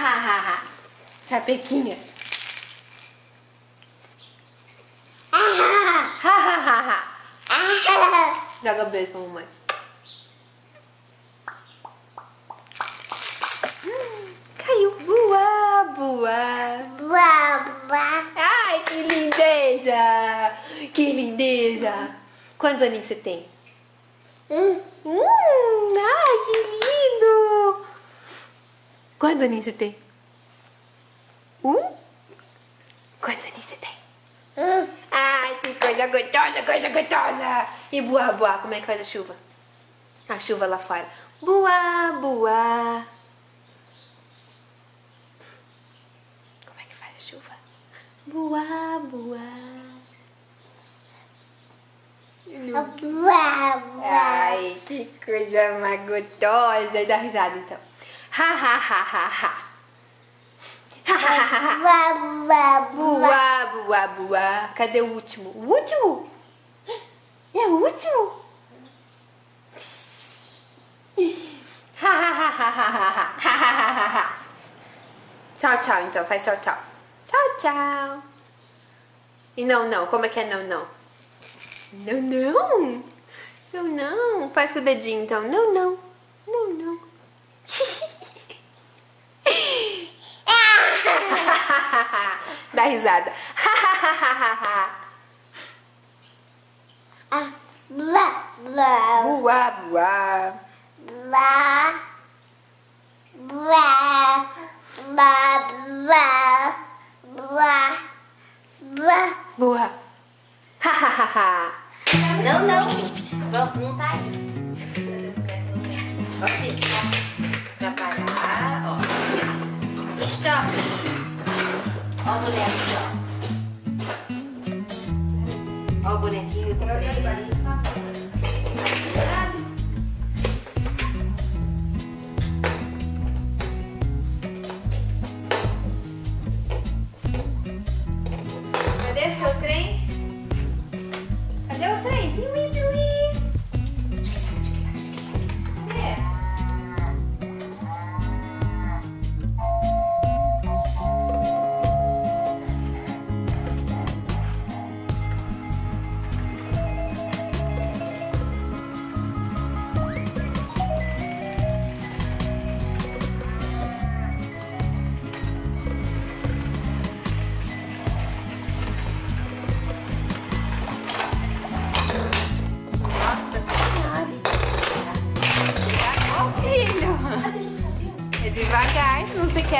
ha, ha, ha. Sapequinha. Ha, ha, ha, ha. Joga beijo pra mamãe. Caiu. Boa, boa. Boa, Ai, que lindeza. Que lindeza. Quantos aninhos você tem? Hum, Hum, ai, que lindo. Quantos aninhos você tem? Um? Quantos aninhos você tem? hum. Ai, que coisa gostosa, coisa gostosa. E boa, boa, como é que faz a chuva? A chuva lá fora. Boa, boa. Como é que faz a chuva? Boa, boa. Boa. Ai, que coisa mais gostosa. Dá risada então. Ha ha ha ha ha. Buá, buá, buá. Cadê o último? O último? É o último? tchau, tchau, então. Faz tchau, tchau. Tchau, tchau. E não, não. Como é que é não, não? Não, não. Não, não. Faz com o dedinho, então. Não, não. dar risada. ah, blá, blá. Buá, buá. Blá. Blá. Blá, blá. Blá. Blá. Boa. Ha. Não, não. Vamos, não tá aí. Ó o boneco, ó. Ó o bonequinho. Cadê seu trem? Cadê o trem?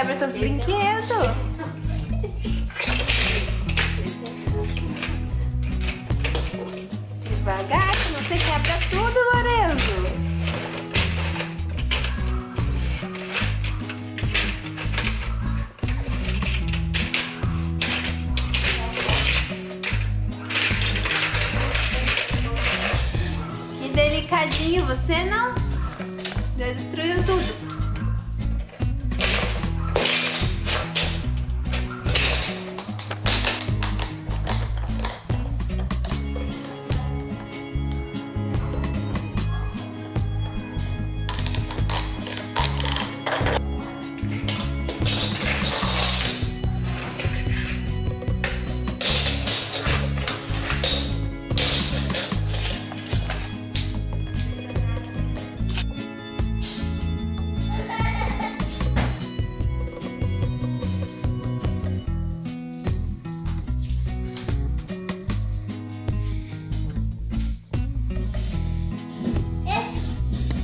Quebra seus brinquedos. Devagar, senão você quebra tudo, Lorenzo. Que delicadinho, você não? Já destruiu tudo.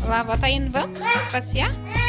La batayin vim, Rossiya.